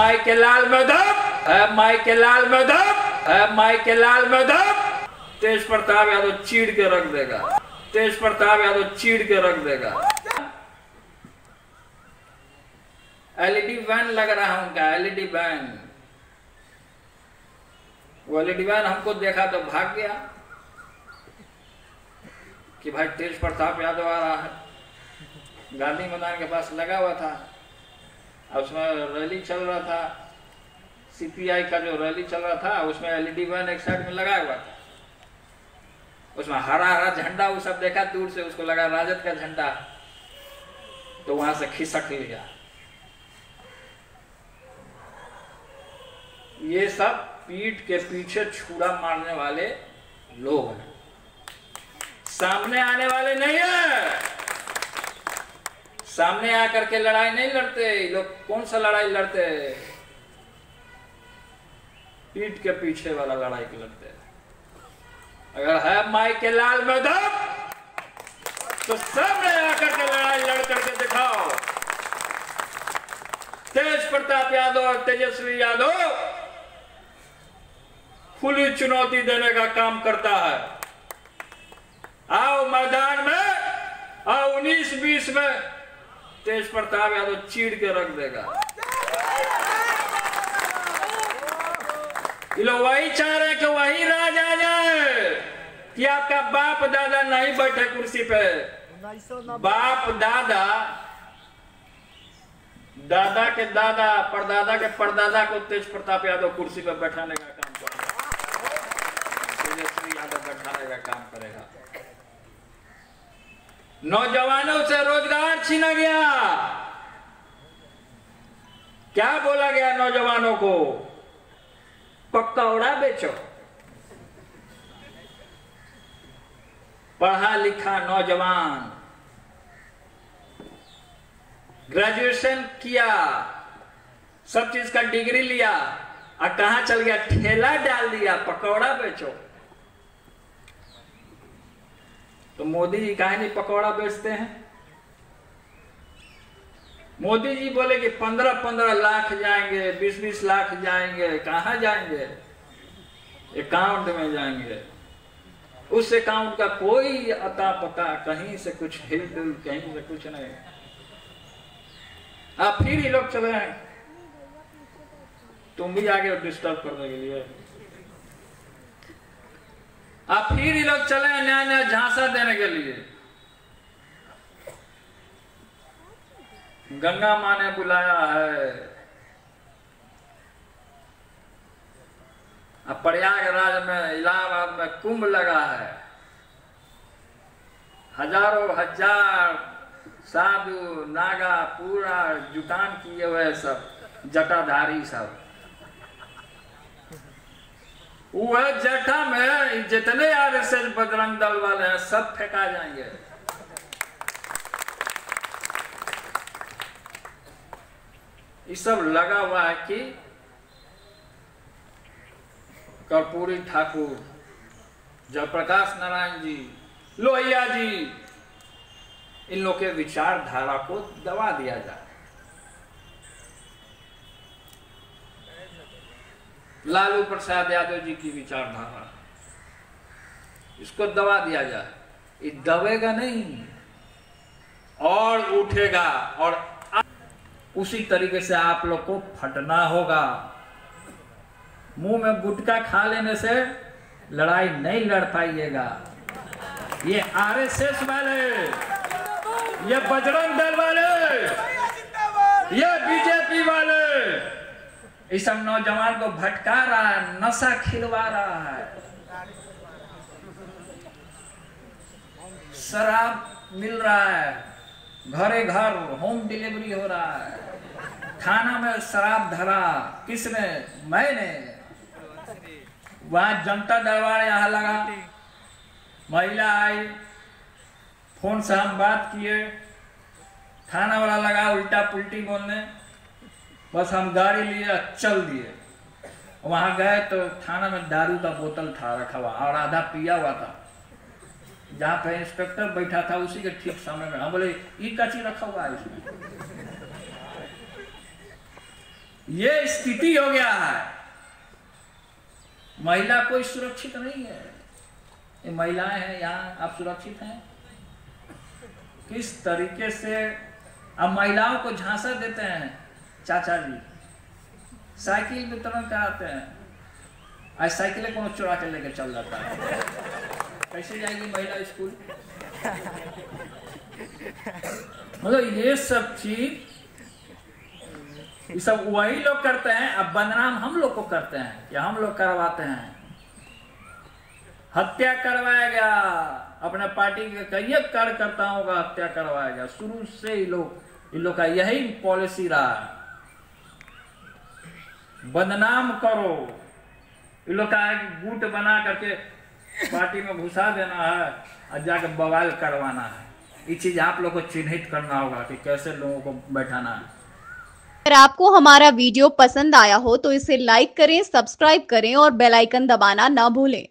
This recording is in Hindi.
दम है माई के लाल में तेज प्रताप यादव चीड़ के रख देगा। तेज प्रताप यादव चीड़ के रख देगा। एलईडी वैन लग रहा है उनका, एलईडी वैन। वो एलईडी वैन हमको देखा तो भाग गया कि भाई तेज प्रताप यादव आ रहा है। गांधी मैदान के पास लगा हुआ था। उसमें रैली चल रहा था सीपीआई का जो रैली चल रहा था, उसमें एलईडी वैन एक साइड में लगा हुआ था। उसमें हरा हरा झंडा वो सब देखा दूर से, उसको लगा राजद का झंडा। तो वहाँ से खिसक लिया। ये सब पीठ के पीछे छुरा मारने वाले लोग हैं। सामने आने वाले नहीं है। सामने आकर के लड़ाई नहीं लड़ते लोग कौन सा लड़ाई लड़ते? पीठ के पीछे वाला लड़ाई लड़ते अगर है माई के लाल मैदान तो सामने आकर के लड़ाई लड़ करके दिखाओ। तेज प्रताप यादव और तेजस्वी यादव खुली चुनौती देने का काम करता है। आओ मैदान में, आओ उन्नीस बीस में। तेज प्रताप यादव चीड़ के रख देगा। ये लोग वही चाह रहे कि वही राज आ जाए, कि आपका बाप दादा नहीं बैठे कुर्सी पे। बाप दादा दादा के दादा, परदादा के परदादा को तेज प्रताप यादव कुर्सी पर बैठाने का काम करेगा तेजस्वी यादव बैठाने का काम करेगा। नौजवानों से रोज़गार छीना गया। क्या बोला गया नौजवानों को? पकौड़ा बेचो। पढ़ा लिखा नौजवान। ग्रेजुएशन किया। सब चीज़ का डिग्री लिया। और कहा चल गया? ठेला डाल दिया, पकौड़ा बेचो। तो मोदी जी कहा नहीं, पकौड़ा बेचते हैं। मोदी जी बोले कि पंद्रह पंद्रह लाख जाएँगे बीस बीस लाख जाएँगे, कहाँ जाएँगे? अकाउंट में जाएँगे। उस अकाउंट का कोई अता पता कहीं से कुछ हिल डुल कहीं से कुछ नहीं। आप फिर ही लोग चले हैं तुम भी आगे डिस्टर्ब करने के लिए। आप फिर ही लोग चले नया नया झांसा देने के लिए। गंगा माँ ने बुलाया है। अब प्रयागराज में, इलाहाबाद में कुंभ लगा है। हज़ारों, हज़ार साधु, नागा, पूरा जुटान किए हुए सब, जटाधारी सब। वह जटा में जितने आरएसएस बजरंग दल वाले हैं, सब फेंका जाएँगे। ये सब लगा हुआ है कि कर्पूरी ठाकुर, जयप्रकाश नारायण जी, लोहिया जी, इन लोग के विचारधारा को दबा दिया जाए। लालू प्रसाद यादव जी की विचारधारा। इसको दबा दिया जाए। ये दबेगा नहीं। और उठेगा और उसी तरीके से आप लोग को फटना होगा। मुँह में गुटखा खा लेने से लड़ाई नहीं लड़ पाइएगा। ये आरएसएस वाले, ये बजरंग दल वाले, ये बीजेपी वाले इस सब नौजवान को भटका रहा है नशा खिलवा रहा है शराब मिल रहा है घरे घर होम डिलीवरी हो रहा है। थाना में शराब धरा किसने मैंने। वहाँ जनता दरबार यहाँ लगा। महिला आई, फ़ोन से हम बात किए। थाना वाला लगा उल्टा पुल्टी बोलने। बस हम गाड़ी लिए, चल दिए। वहाँ गए तो थाना में दारू का बोतल था, रखा हुआ, और आधा पिया हुआ था। जहाँ पे इंस्पेक्टर बैठा था, उसी के ठीक सामने में, हम बोले ये कची रखा हुआ है इसमें। ये स्थिति हो गया है। महिला कोई सुरक्षित नहीं है। ये महिलाएँ हैं यहाँ, आप सुरक्षित हैं? किस तरीके से अब महिलाओं को झांसा देते हैं? चाचा जी, साइकिल वितरण कराते हैं। आज साइकिलें कोनो चुरा के लेके चल जाता है? कैसे जाएगी महिला स्कूल? मतलब ये सब चीज़, ये सब वही लोग करते हैं। अब बदनाम हम लोग को करते हैं या हम लोग करवाते हैं। हत्या करवाया गया। अपने पार्टी के कई कार्यकर्ताओं का हत्या करवाया गया। शुरू से ही लोग, इन लोग का यही पॉलिसी रहा बदनाम करो। ये लोग कहा कि गुट बना करके पार्टी में घुसा देना है और जाके बवाल करवाना है। ये चीज़ आप लोग को चिन्हित करना होगा कि कैसे लोगों को बैठाना है। अगर आपको हमारा वीडियो पसंद आया हो तो इसे लाइक करें, सब्सक्राइब करें और बेल आइकन दबाना ना भूलें।